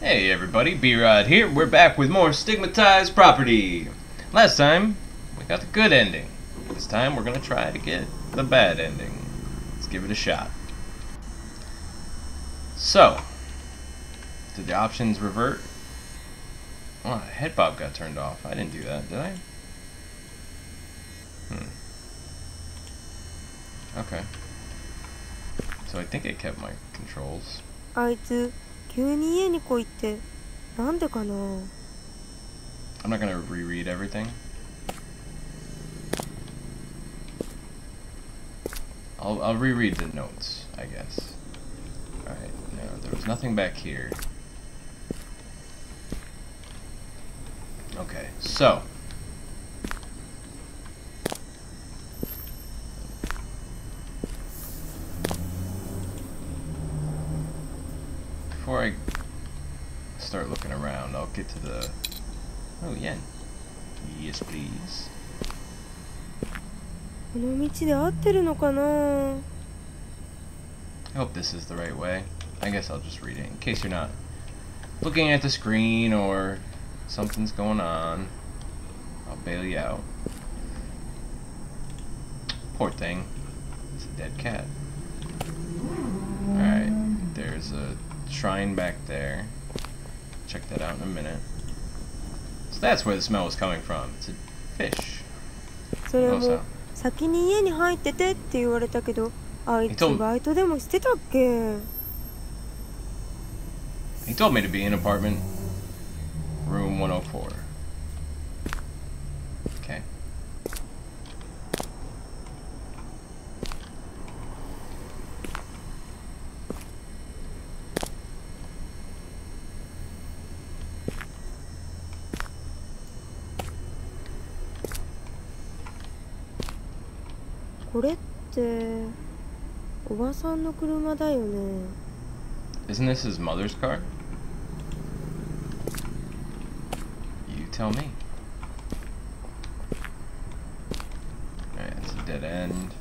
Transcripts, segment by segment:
Hey everybody, B-Rod here. We're back with more Stigmatized Property. Last time, we got the good ending. This time, we're going to try to get the bad ending. Let's give it a shot. So, did the options revert? Oh, head bob got turned off. I didn't do that, did I? Hmm. Okay. So I think it kept my controls. I do. 急に家に来いってなんでかな I'm not gonna reread everything. I'll, I'll reread the notes, I guess. Alright, no, there was nothing back here. Okay, so. Before I start looking around, I'll get to the... Oh, yen. Yes, please. この道で合ってるのかな I hope this is the right way. I guess I'll just read it in case you're not looking at the screen or something's going on. I'll bail you out. Poor thing. It's a dead cat. Alright, there's a shrine back there. Check that out in a minute. So that's where the smell was coming from. It's a fish. それ Also, も先に家に入っててって言われたけどあいつえっとバイトでもしてたっけ he told me to be in apartment room 104. これっておばさんの車だよね Isn't this his mother's car? You tell me. Alright, it's a dead end.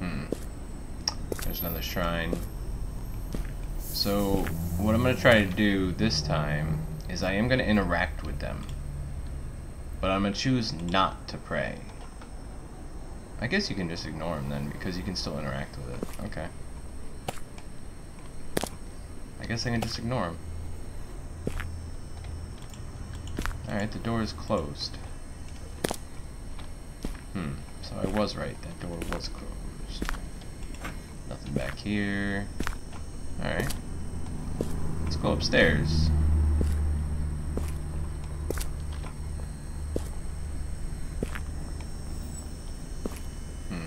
Hmm. There's another shrine. So, what I'm going to try to do this time is I am going to interact with them. But I'm going to choose not to pray. I guess you can just ignore him then, because you can still interact with it. Okay. I guess I can just ignore him. Alright, the door is closed. Hmm, so I was right, that door was closed. Nothing back here. Alright. Let's go upstairs. Hmm.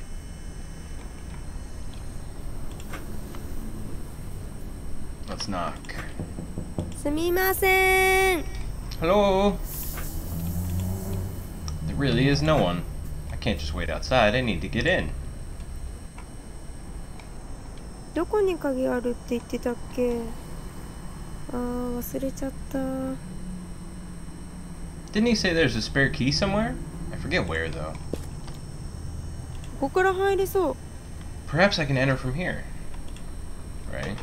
Let's knock. すみ ません Hello? There really is no one. I can't just wait outside. I need to get in. どこに鍵あるって言ってたっけあー忘れちゃった Didn't he say there's a spare key somewhere? I forget where though. ここから入れそう Perhaps I can enter from here. Right?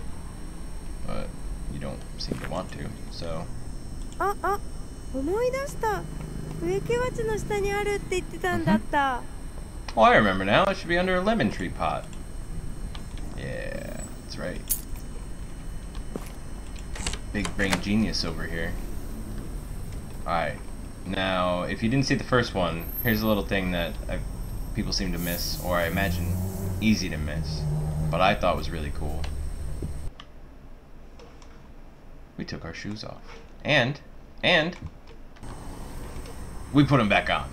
But you don't seem to want to, so. ああ思い出した植木鉢の下にあるって言ってたんだった、 Oh, I remember now. It should be under a lemon tree pot. Yeah, that's right. Big brain genius over here. Alright. Now, if you didn't see the first one, here's a little thing that I, people seem to miss, or I imagine easy to miss, but I thought was really cool. We took our shoes off. And, and, we put them back on.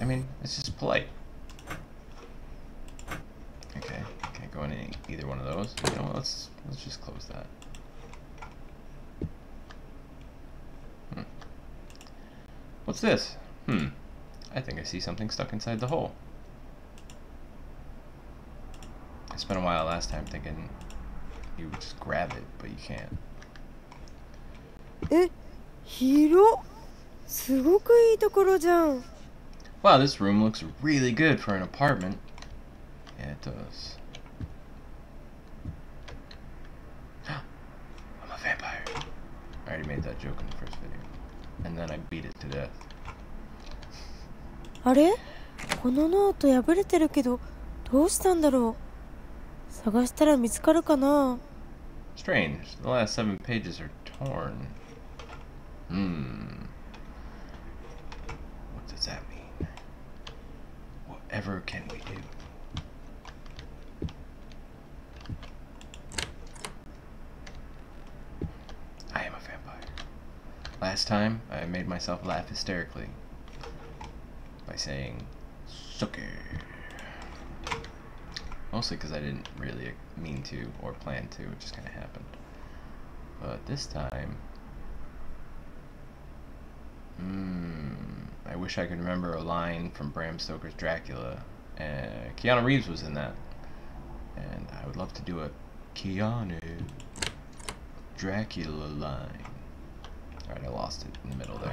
I mean, it's just polite. Okay, can't go in any, either one of those. You know, let's let's just close that. Hmm. What's this? Hmm. I think I see something stuck inside the hole. I spent a while last time thinking you would just grab it, but you can't. え広っすごくいいところじゃん Wow, this room looks really good for an apartment. Yeah, it does. I'm a vampire. I already made that joke in the first video. And then I beat it to death. あれこのノート破れてるけどどうしたんだろう 探したら見つかるかな Strange. The last seven pages are torn. Hmm. What does that mean? Whatever can we do? I am a vampire. Last time, I made myself laugh hysterically by saying, Sucker. Mostly because I didn't really mean to or plan to, it just kind of happened. But this time, hmm, I wish I could remember a line from Bram Stoker's Dracula. Keanu Reeves was in that. And I would love to do a Keanu Dracula line. Alright, I lost it in the middle there.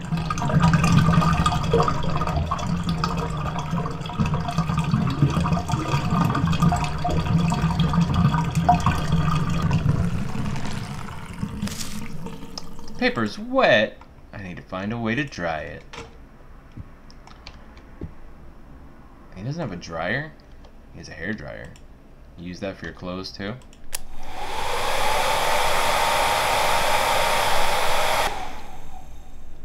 Paper's wet. I need to find a way to dry it. He doesn't have a dryer. He has a hair dryer. Use that for your clothes too.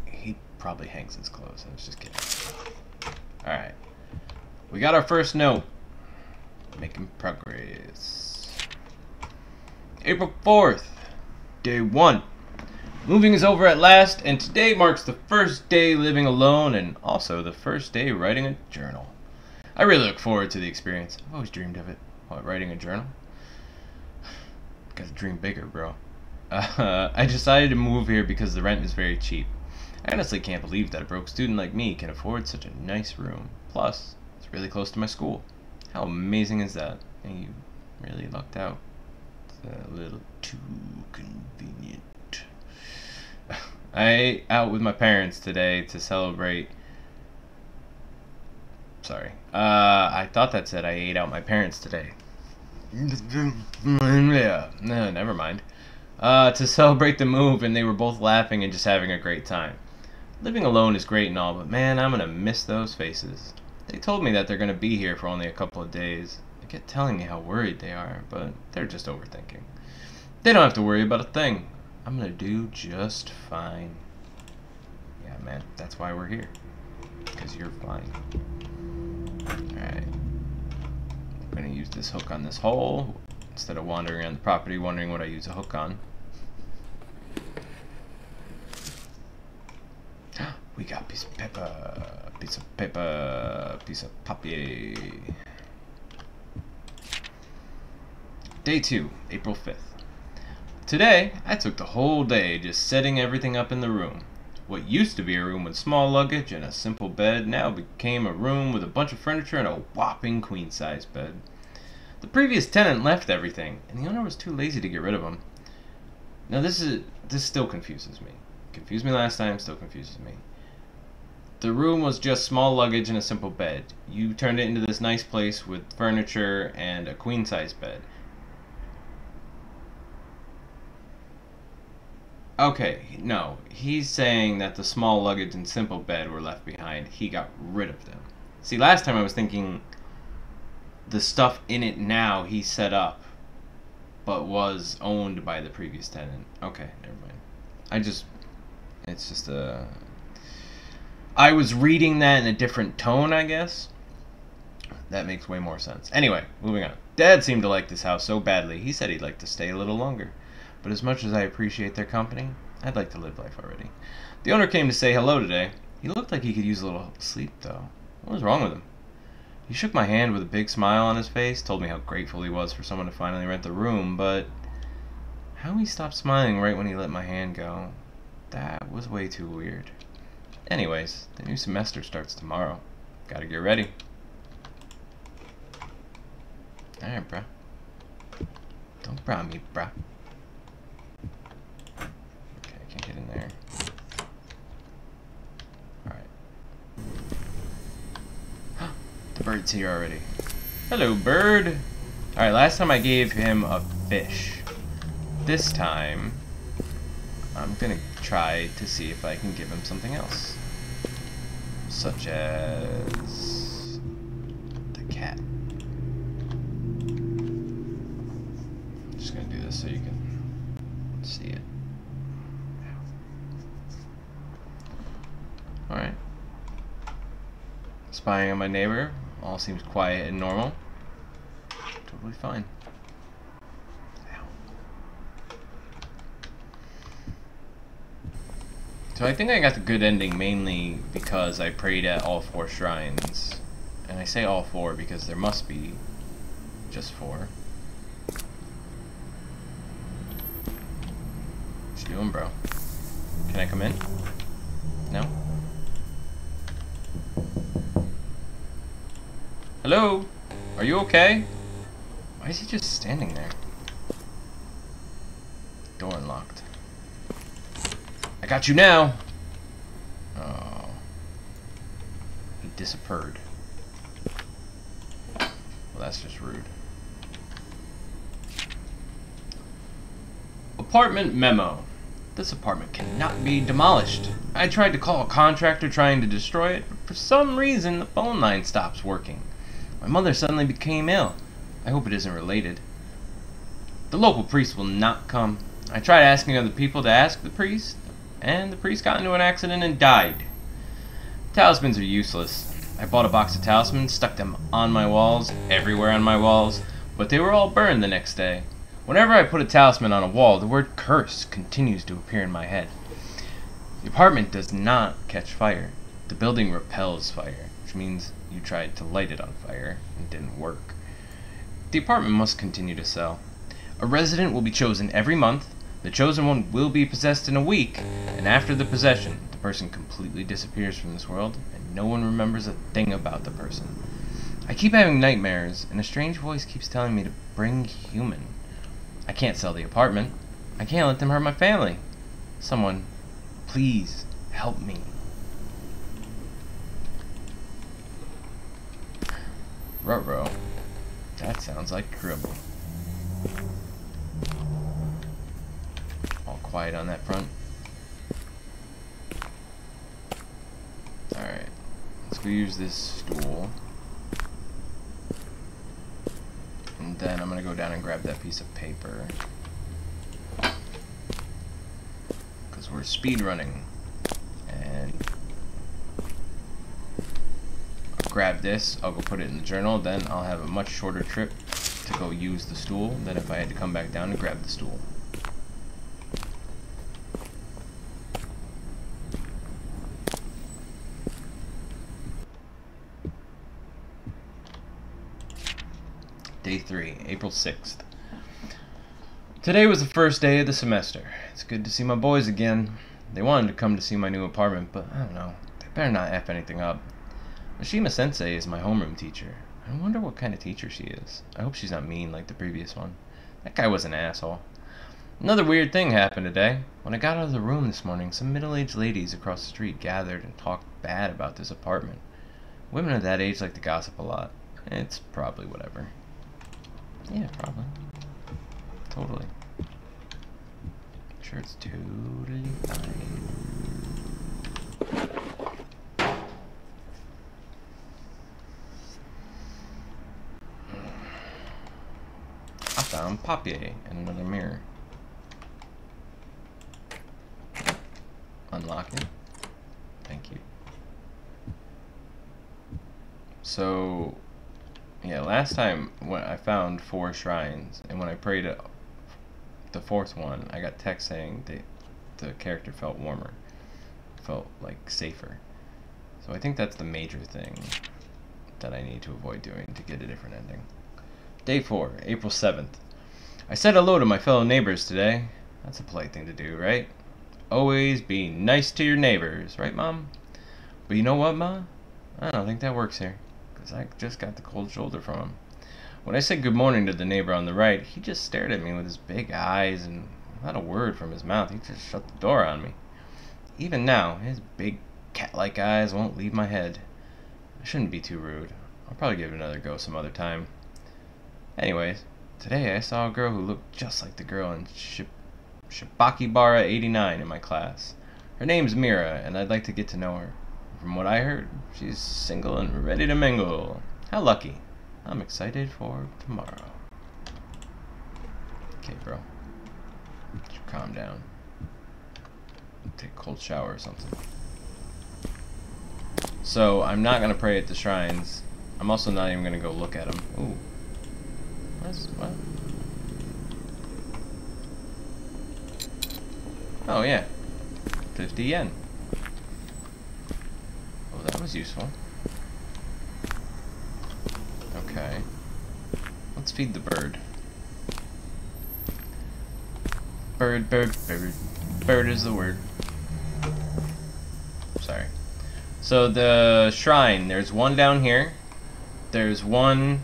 He probably hangs his clothes. I was just kidding. Alright. We got our first note. Making progress. April 4th. Day 1. Moving is over at last, and today marks the first day living alone and also the first day writing a journal. I really look forward to the experience. I've always dreamed of it. What, writing a journal? Gotta dream bigger, bro. Uh, I decided to move here because the rent is very cheap. I honestly can't believe that a broke student like me can afford such a nice room. Plus, it's really close to my school. How amazing is that? And you really lucked out. It's a little too convenient. I ate out with my parents today to celebrate. Sorry. Uh, I thought that said I ate out my parents today. yeah, no, never mind. Uh, to celebrate the move, and they were both laughing and just having a great time. Living alone is great and all, but man, I'm gonna miss those faces. They told me that they're gonna be here for only a couple of days. They kept telling me how worried they are, but they're just overthinking. They don't have to worry about a thing. I'm gonna do just fine. Yeah, man, that's why we're here. Because you're fine. Alright. I'm gonna use this hook on this hole instead of wandering around the property wondering what I use a hook on. We got piece of paper, piece of paper, piece of papier. Day 2, April 5th. Today, I took the whole day just setting everything up in the room. What used to be a room with small luggage and a simple bed now became a room with a bunch of furniture and a whopping queen-size bed. The previous tenant left everything, and the owner was too lazy to get rid of them. Now this is this still confuses me. Confused me last time, still confuses me. The room was just small luggage and a simple bed. You turned it into this nice place with furniture and a queen-size bed. Okay, no. He's saying that the small luggage and simple bed were left behind. He got rid of them. See, last time I was thinking the stuff in it now he set up, but was owned by the previous tenant. Okay, never mind. I just, it's just a. I was reading that in a different tone, I guess. That makes way more sense. Anyway, moving on. Dad seemed to like this house so badly, he said he'd like to stay a little longer. But as much as I appreciate their company, I'd like to live life already. The owner came to say hello today. He looked like he could use a little sleep, though. What was wrong with him? He shook my hand with a big smile on his face, told me how grateful he was for someone to finally rent the room, but how he stopped smiling right when he let my hand go, that was way too weird. Anyways, the new semester starts tomorrow. Gotta get ready. Alright, bruh. Don't bra me, bruh. Okay, I can't get in there. Alright. the bird's here already. Hello, bird. Alright, last time I gave him a fish. This time, I'm gonna try to see if I can give him something else. Such as... the cat. I'm just gonna do this so you can see it. Alright. Spying on my neighbor. All seems quiet and normal. Totally fine. So I think I got the good ending mainly because I prayed at all four shrines. And I say all four because there must be just four. What you doing, bro? Can I come in? No? Hello? Are you okay? Why is he just standing there? Door unlocked. I got you now! Oh. He disappeared. Well, that's just rude. Apartment memo. This apartment cannot be demolished. I tried to call a contractor trying to destroy it, but for some reason the phone line stops working. My mother suddenly became ill. I hope it isn't related. The local priest will not come. I tried asking other people to ask the priest, and the priest got into an accident and died. Talismans are useless. I bought a box of talismans, stuck them on my walls, everywhere on my walls, but they were all burned the next day. Whenever I put a talisman on a wall, the word curse continues to appear in my head. The apartment does not catch fire. The building repels fire, which means you tried to light it on fire and didn't work. The apartment must continue to sell. A resident will be chosen every month. The chosen one will be possessed in a week, and after the possession, the person completely disappears from this world, and no one remembers a thing about the person. I keep having nightmares, and a strange voice keeps telling me to bring human. I can't sell the apartment. I can't let them hurt my family. Someone, please help me. Ruh-roh. That sounds like Cribble. All quiet on that front. Alright. Let's go use this stool. And then I'm gonna go down and grab that piece of paper. Because we're speed running. And I'll grab this, I'll go put it in the journal, then I'll have a much shorter trip to go use the stool than if I had to come back down and grab the stool. Day 3, April 6th. Today was the first day of the semester. It's good to see my boys again. They wanted to come to see my new apartment, but I don't know. They better not F anything up. Mishima Sensei is my homeroom teacher. I wonder what kind of teacher she is. I hope she's not mean like the previous one. That guy was an asshole. Another weird thing happened today. When I got out of the room this morning, some middle-aged ladies across the street gathered and talked bad about this apartment. Women of that age like to gossip a lot. It's probably whatever. Yeah, probably. Totally. I'm Sure, it's totally fine. Found papier and another mirror. Unlock it. Thank you. So, yeah, last time when I found four shrines, and when I prayed at the fourth one, I got text saying that the character felt warmer, felt like safer. So I think that's the major thing that I need to avoid doing to get a different ending. Day 4, April 7th. I said hello to my fellow neighbors today. That's a polite thing to do, right? Always be nice to your neighbors, right, Mom? But you know what, Ma? I don't think that works here, because I just got the cold shoulder from him. When I said good morning to the neighbor on the right, he just stared at me with his big eyes and without a word from his mouth, he just shut the door on me. Even now, his big cat-like eyes won't leave my head. I shouldn't be too rude. I'll probably give it another go some other time. Anyways, today I saw a girl who looked just like the girl in Shib Shibakibara 89 in my class. Her name's Mira, and I'd like to get to know her. From what I heard, she's single and ready to mingle. How lucky. I'm excited for tomorrow. Okay, bro. Calm down. Take a cold shower or something. So, I'm not going to pray at the shrines. I'm also not even going to go look at them. Ooh. What? Oh, yeah. 50 yen. Oh, that was useful. Okay. Let's feed the bird. Bird, bird, bird. Bird is the word. Sorry. So the shrine, there's one down here. There's one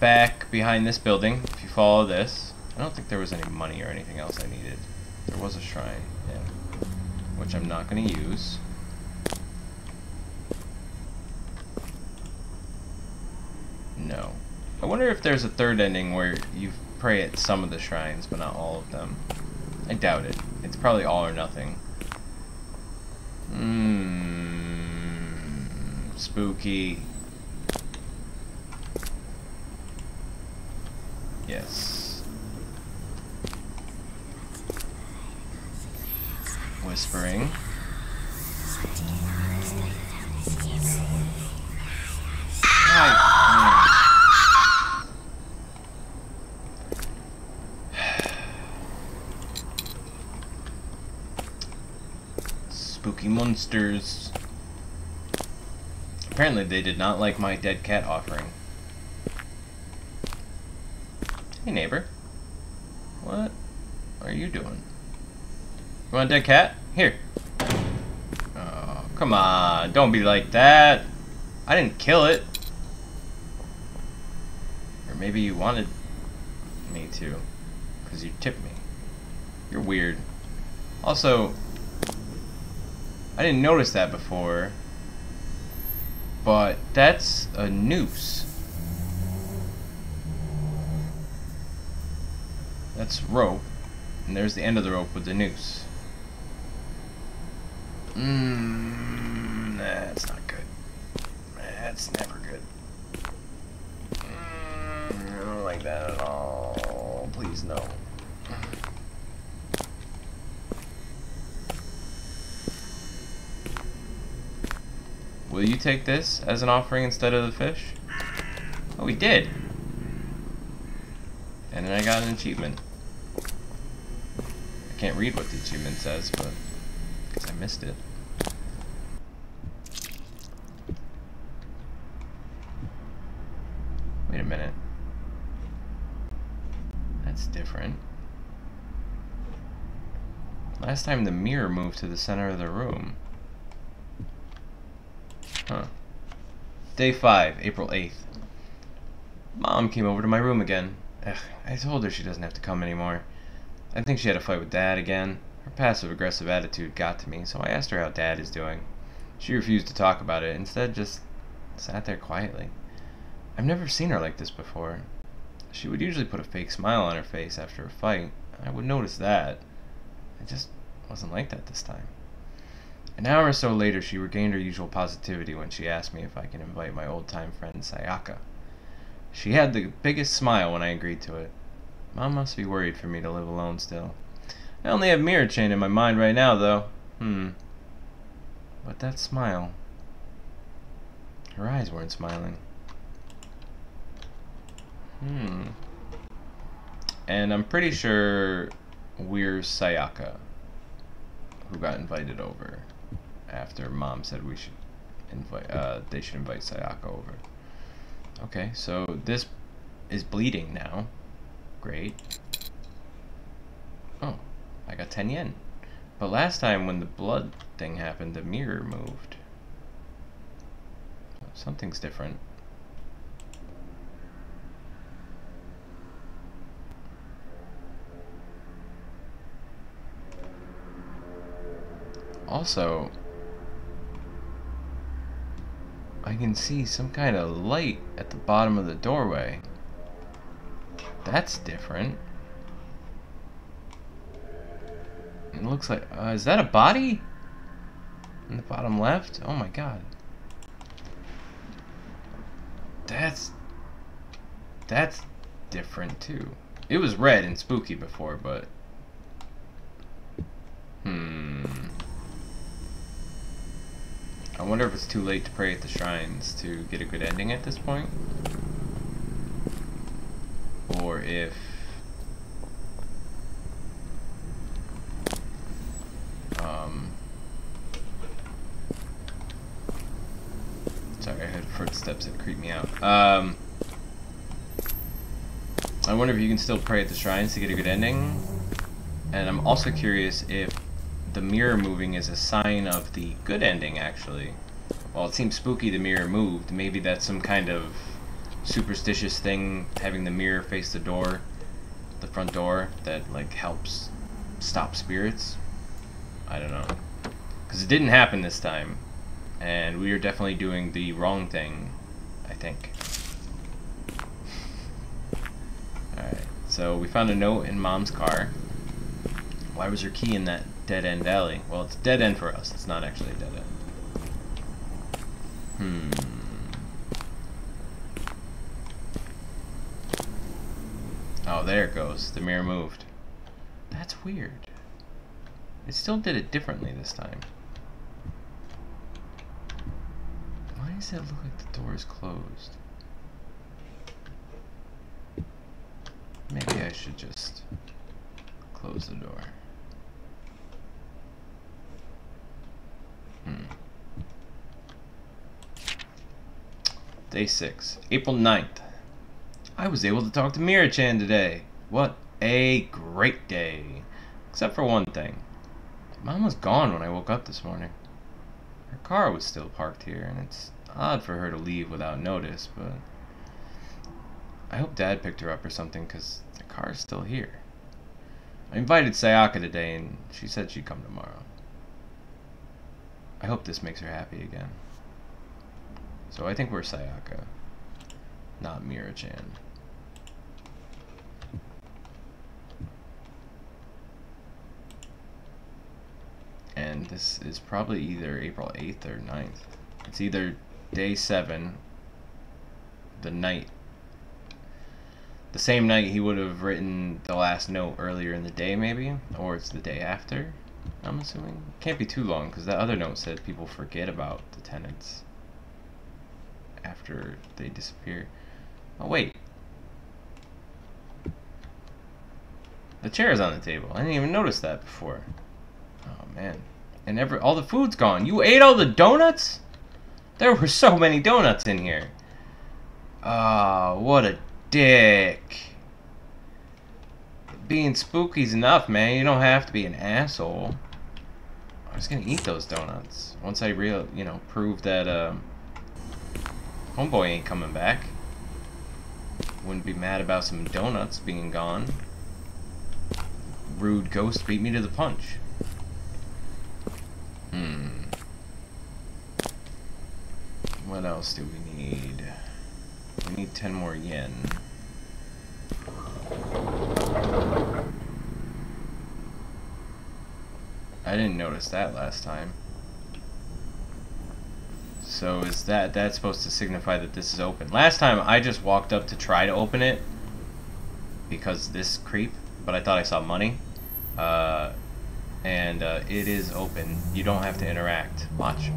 back behind this building, if you follow this. I don't think there was any money or anything else I needed. There was a shrine, yeah. Which I'm not going to use. No. I wonder if there's a third ending where you pray at some of the shrines, but not all of them. I doubt it. It's probably all or nothing. Mmm. Spooky. Yes. Whispering. Hi. Spooky monsters. Apparently they did not like my dead cat offering. Hey neighbor. What are you doing? You want a dead cat? Here. Oh, come on. Don't be like that. I didn't kill it. Or maybe you wanted me to. Because you tipped me. You're weird. Also, I didn't notice that before. But that's a noose. That's rope. And there's the end of the rope with the noose. Mmm, that's not good. That's never good. Mm, I don't like that at all. Please no. Will you take this as an offering instead of the fish? Oh, we did. And then I got an achievement. Can't read what the achievement says, but I missed it. Wait a minute. That's different. Last time the mirror moved to the center of the room. Huh. Day 5, April 8th. Mom came over to my room again. Ugh, I told her she doesn't have to come anymore. I think she had a fight with Dad again. Her passive aggressive attitude got to me, so I asked her how Dad is doing. She refused to talk about it, instead just sat there quietly. I've never seen her like this before. She would usually put a fake smile on her face after a fight. I would notice that. It just wasn't like that this time. An hour or so later, she regained her usual positivity when she asked me if I can invite my old-time friend Sayaka. She had the biggest smile when I agreed to it. Mom must be worried for me to live alone still. I only have Mira-chan in my mind right now, though. Hmm. But that smile... Her eyes weren't smiling. Hmm. And I'm pretty sure we're Sayaka who got invited over after mom said we should invite uh they should invite Sayaka over. Okay, so this is bleeding now. Great. Oh, I got 10 yen. But last time when the blood thing happened, the mirror moved. Something's different. Also, I can see some kind of light at the bottom of the doorway. That's different. It looks like... Uh, is that a body? In the bottom left? Oh my god. That's... That's different too. It was red and spooky before, but... Hmm... I wonder if it's too late to pray at the shrines to get a good ending at this point. If... Um... Sorry, I heard footsteps that creeped me out. Um... I wonder if you can still pray at the shrines to get a good ending. And I'm also curious if the mirror moving is a sign of the good ending, actually. Well, it seems spooky the mirror moved. Maybe that's some kind of superstitious thing, having the mirror face the door, the front door, that, like, helps stop spirits. I don't know. Because it didn't happen this time. And we are definitely doing the wrong thing, I think. Alright, so we found a note in Mom's car. Why was her key in that dead end alley? Well, it's dead end for us. It's not actually a dead end. Hmm. There it goes. The mirror moved. That's weird. It still did it differently this time. Why does it look like the door is closed? Maybe I should just close the door. Hmm. Day 6, April 9th. I was able to talk to Mira-chan today. What a great day. Except for one thing. Mom was gone when I woke up this morning. Her car was still parked here, and it's odd for her to leave without notice, but... I hope Dad picked her up or something, because the car's still here. I invited Sayaka today, and she said she'd come tomorrow. I hope this makes her happy again. So I think we're Sayaka, not Mira-chan. And this is probably either April 8th or 9th. It's either day 7, the night, the same night he would have written the last note earlier in the day maybe, or it's the day after. I'm assuming. Can't be too long, because that other note said people forget about the tenants after they disappear. Oh, wait. The chair is on the table. I didn't even notice that before. Oh, man. And every all the food's gone. You ate all the donuts? There were so many donuts in here. Ah, oh, what a dick. Being spooky's enough, man. You don't have to be an asshole. I was gonna eat those donuts once I real, you know, prove that um, homeboy ain't coming back. Wouldn't be mad about some donuts being gone. Rude ghost beat me to the punch. Hmm. What else do we need? We need 10 more yen. I didn't notice that last time. So is that that's supposed to signify that this is open? Last time I just walked up to try to open it because this creep, but I thought I saw money. Uh, and uh, it is open. You don't have to interact. Watch.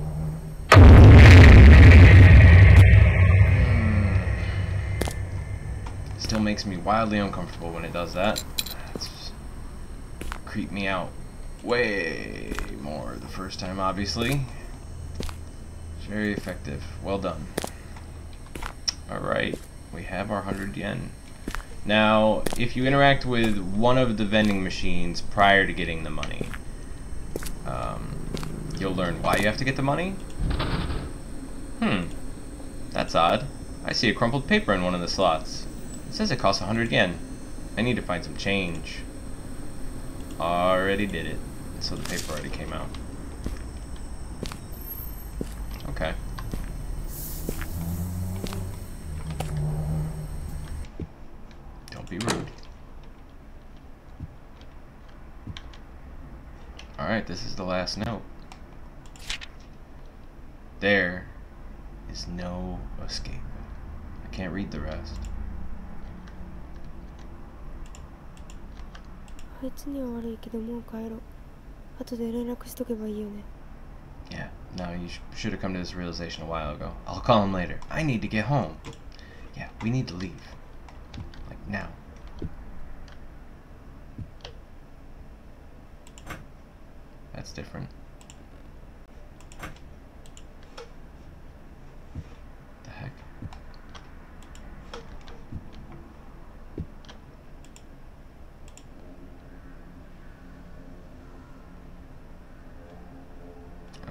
Still makes me wildly uncomfortable when it does that. It's creep me out way more the first time, obviously. Very effective. Well done. Alright, we have our 100 yen. Now, if you interact with one of the vending machines prior to getting the money, um, you'll learn why you have to get the money. Hmm, that's odd. I see a crumpled paper in one of the slots. It says it costs 100 yen. I need to find some change. Already did it so the paper already came out. Okay. Alright, this is the last note. There is no escape. I can't read the rest. Yeah, no, you sh should have come to this realization a while ago. I'll call him later. I need to get home. Yeah, we need to leave. Like, now. That's different. The heck?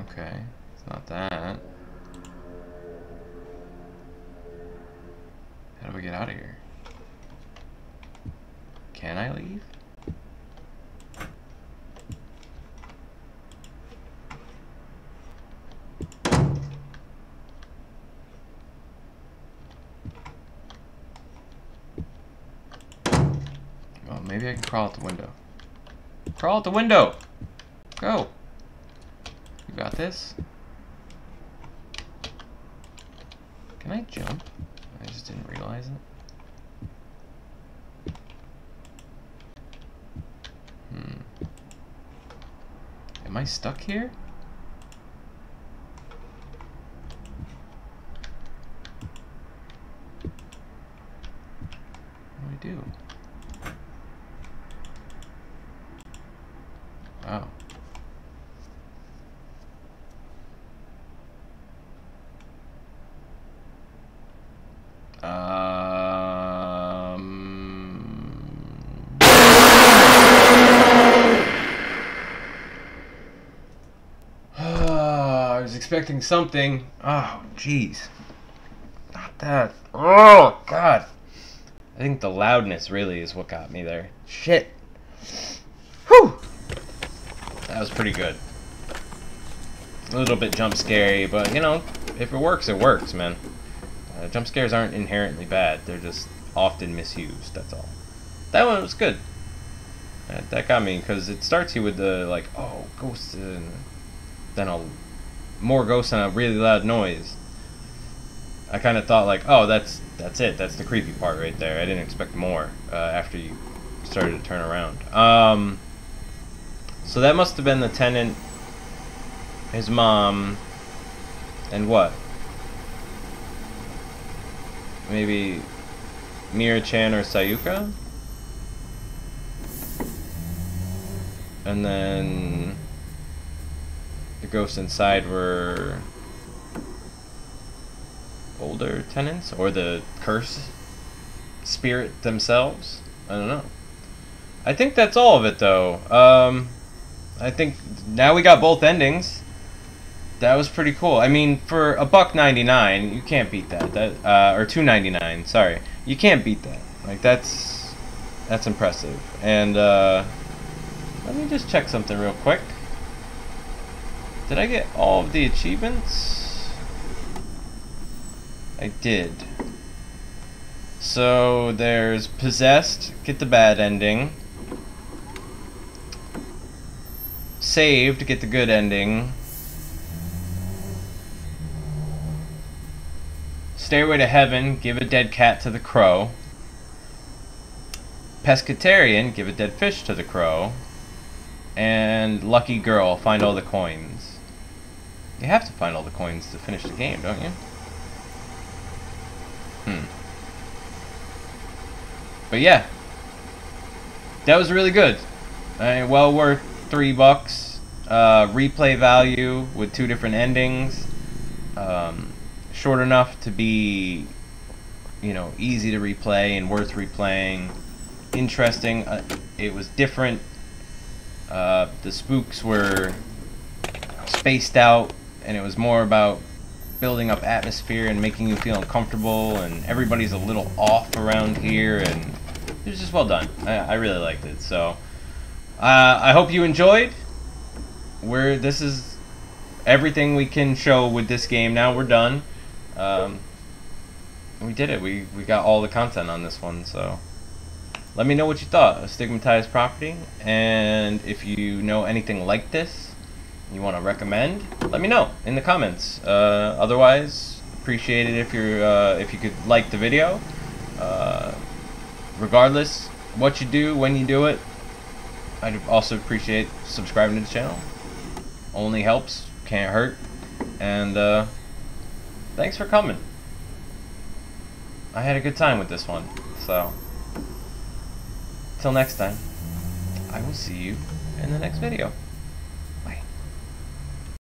Okay, it's not that. How do we get out of here? Can I leave? Well, maybe I can crawl out the window. Crawl out the window! Go! You got this? Can I jump? I just didn't realize it. Hmm. Am I stuck here? What do I do? Oh. Um. I was expecting something. Oh, jeez. Not that. Oh, God. I think the loudness really is what got me there. Shit. That was pretty good. A little bit jump scary, but you know, if it works, it works, man. Uh, jump scares aren't inherently bad; they're just often misused. That's all. That one was good. That, that got me because it starts you with the like, oh, ghosts, and then a more ghosts and a really loud noise. I kind of thought like, oh, that's that's it. That's the creepy part right there. I didn't expect more uh, after you started to turn around. Um, so that must have been the tenant, his mom, and what? Maybe Mira-chan or Sayuka? And then the ghosts inside were older tenants or the curse spirit themselves. I don't know. I think that's all of it though. Um, I think now we got both endings. That was pretty cool. I mean, for a buck ninety nine, you can't beat that. That uh, or two ninety nine. Sorry, you can't beat that. Like that's that's impressive. And uh, let me just check something real quick. Did I get all of the achievements? I did. So there's possessed, get the bad ending. Saved, to get the good ending. Stairway to Heaven, give a dead cat to the crow. Pescatarian, give a dead fish to the crow. And Lucky Girl, find all the coins. You have to find all the coins to finish the game, don't you? Hmm. But yeah, that was really good. I mean, well worth three bucks. Uh, replay value with two different endings. Um, short enough to be, you know, easy to replay and worth replaying. Interesting. Uh, it was different. Uh, the spooks were spaced out, and it was more about building up atmosphere and making you feel uncomfortable. And everybody's a little off around here, and it was just well done. I, I really liked it. So uh, I hope you enjoyed. We're this is everything we can show with this game. Now we're done. Um, we did it. We we got all the content on this one. So let me know what you thought of Stigmatized Property, and if you know anything like this, you want to recommend, let me know in the comments. Uh, otherwise, appreciate it if you're uh, if you could like the video. Uh, regardless, what you do when you do it, I'd also appreciate subscribing to the channel. Only helps, can't hurt, and uh, thanks for coming. I had a good time with this one, so. Till next time, I will see you in the next video.